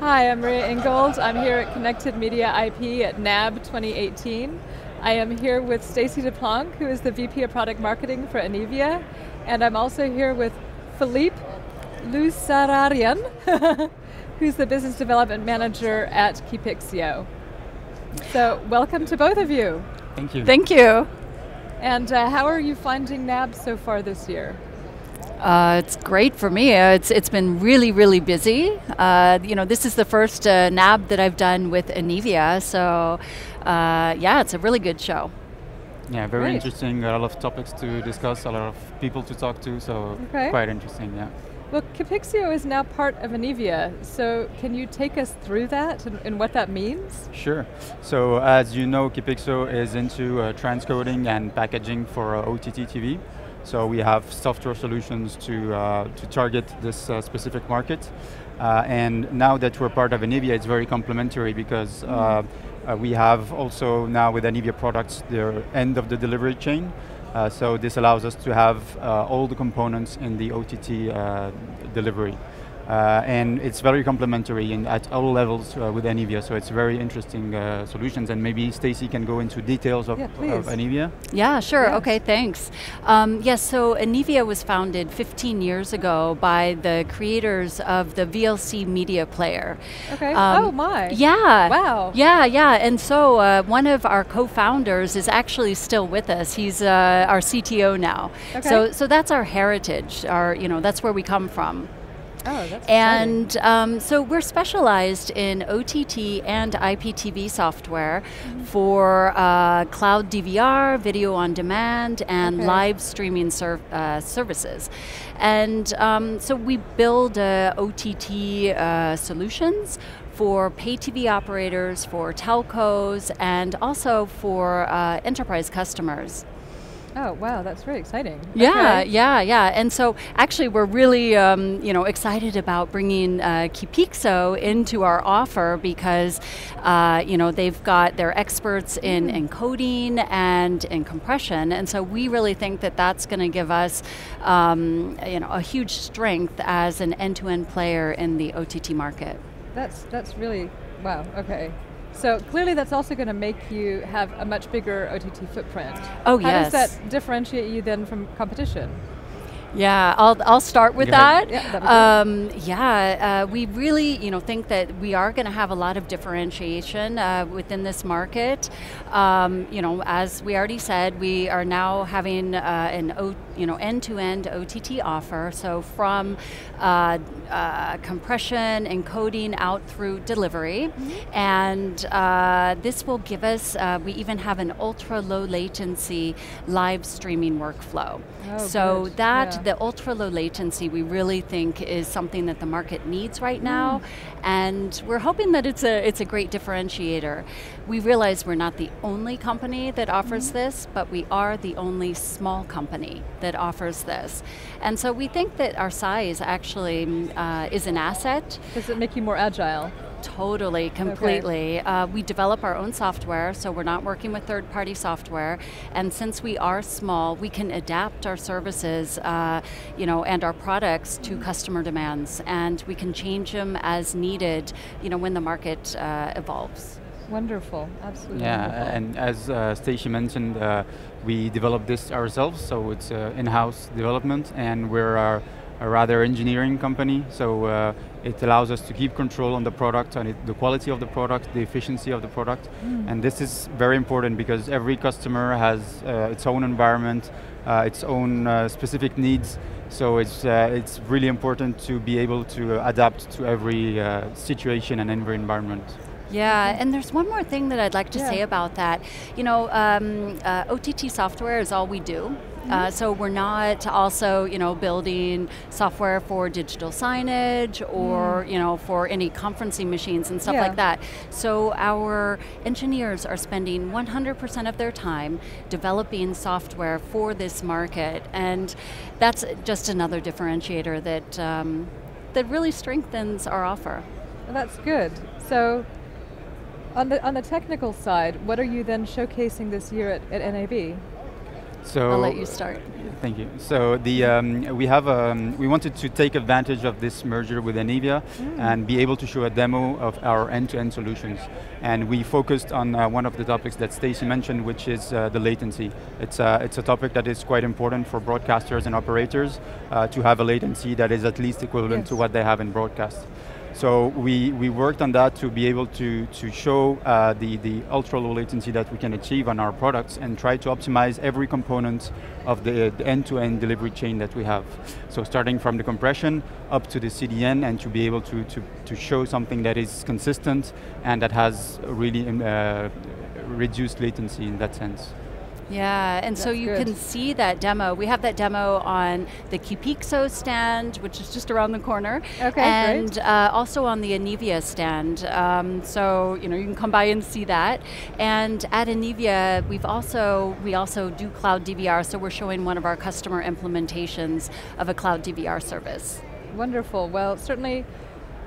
Hi, I'm Maria Ingold. I'm here at Connected Media IP at NAB 2018. I am here with Stacy DePlanck, who is the VP of Product Marketing for Anevia, and I'm also here with Philippe Lusararian, who's the Business Development Manager at Keepixo. So welcome to both of you. Thank you. Thank you. And uh, how are you finding NAB so far this year? Uh, it's great for me. Uh, it's it's been really really busy. Uh, you know, this is the first uh, NAB that I've done with Anevia, so uh, yeah, it's a really good show. Yeah, very Great. interesting. A lot of topics to discuss, a lot of people to talk to, so Okay. quite interesting. Yeah. Well, Keepixo is now part of Anevia, so can you take us through that and, and what that means? Sure. So as you know, Keepixo is into uh, transcoding and packaging for uh, OTT TV. So we have software solutions to uh, to target this uh, specific market. Uh, and now that we're part of Anevia, it's very complementary because uh, we have also now with Anevia products the end of the delivery chain. Uh, so this allows us to have all the components in the OTT delivery. Uh, and it's very complementary in, at all levels uh, with Anevia, so it's very interesting uh, solutions. And maybe Stacy can go into details of, Yeah, please. of Anevia. Yeah, sure. Yes. Okay, thanks. Um, yes, so Anevia was founded 15 years ago by the creators of the VLC media player. Okay. Um, oh my. Yeah. Wow. Yeah, yeah. And so uh, one of our co-founders is actually still with us. He's uh, our CTO now. Okay. So, so that's our heritage. Our, you know, that's where we come from. Oh, that's. And um, so we're specialized in OTT and IPTV software for uh, cloud DVR, video on demand, and Okay. live streaming serv- uh, services. And um, so we build uh, OTT uh, solutions for pay TV operators, for telcos, and also for uh, enterprise customers. Oh wow, that's very exciting. Yeah, Okay. yeah, yeah. And so actually we're really, um, you know, excited about bringing uh, Keepixo into our offer because, uh, you know, they've got, they're experts in encoding and in compression. And so we really think that that's going to give us, um, you know, a huge strength as an end-to-end player in the OTT market. That's that's really wow. Okay. So clearly, that's also going to make you have a much bigger OTT footprint. Oh, How yes. does that differentiate you then from competition? Yeah, I'll, I'll start with Go that. Yeah, um, yeah, uh, we really, you know, think that we are going to have a lot of differentiation uh, within this market. Um, you know, as we already said, we are now having uh, an, o, you know, end-to-end OTT offer. So from uh, uh, compression, encoding out through delivery, and uh, this will give us. Uh, we even have an ultra-low latency live streaming workflow. Oh, so good. that Yeah. the ultra low latency we really think is something that the market needs right now and we're hoping that it's a it's a great differentiator we realize we're not the only company that offers this but we are the only small company that offers this and so we think that our size actually mm, uh, is an asset Does it make you more agile? Totally, completely. Uh, we develop our own software, so we're not working with third party software. And since we are small, we can adapt our services uh, you know, and our products to customer demands. And we can change them as needed you know, when the market uh, evolves. Wonderful. Absolutely. Yeah, wonderful. and as uh, Stacy mentioned, uh, we developed this ourselves, so it's uh, in-house development, and we're uh, a rather engineering company, so uh, it allows us to keep control on the product and it, the quality of the product, the efficiency of the product, and this is very important because every customer has uh, its own environment, uh, its own uh, specific needs. So it's uh, it's really important to be able to adapt to every uh, situation and every environment. Yeah, and there's one more thing that I'd like to Yeah. say about that. You know, um, uh, OTT software is all we do. Uh, so we're not also, you know, building software for digital signage or, you know, for any conferencing machines and stuff Yeah. like that. So our engineers are spending 100% of their time developing software for this market, and that's just another differentiator that um, that really strengthens our offer. Well, that's good. So, on the on the technical side, what are you then showcasing this year at, at NAB? So I'll let you start. Thank you. So the um, we have um, we wanted to take advantage of this merger with Anevia Mm. and be able to show a demo of our end-to-end solutions. And we focused on uh, one of the topics that Stacy mentioned, which is uh, the latency. It's uh, it's a topic that is quite important for broadcasters and operators uh, to have a latency that is at least equivalent to what they have in broadcast. So we, we worked on that to be able to, to show uh, the, the ultra low latency that we can achieve on our products and try to optimize every component of the, end-to-end delivery chain that we have. So starting from the compression up to the CDN and to be able to, to, to show something that is consistent and that has really um, uh, reduced latency in that sense. Yeah, and so you good. can see that demo. We have that demo on the Keepixo stand, which is just around the corner. Okay, And great. uh, also on the Anevia stand. Um, so you know you can come by and see that. And at Anevia, we've also we also do cloud DVR. So we're showing one of our customer implementations of a cloud DVR service. Wonderful. Well, certainly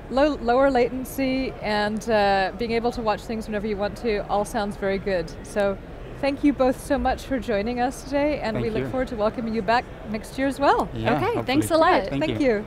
low, lower latency and uh, being able to watch things whenever you want to all sounds very good. So thank you both so much for joining us today and Thank we look you. forward to welcoming you back next year as well. Yeah, Okay, hopefully. thanks a lot. Thank Thank you. you.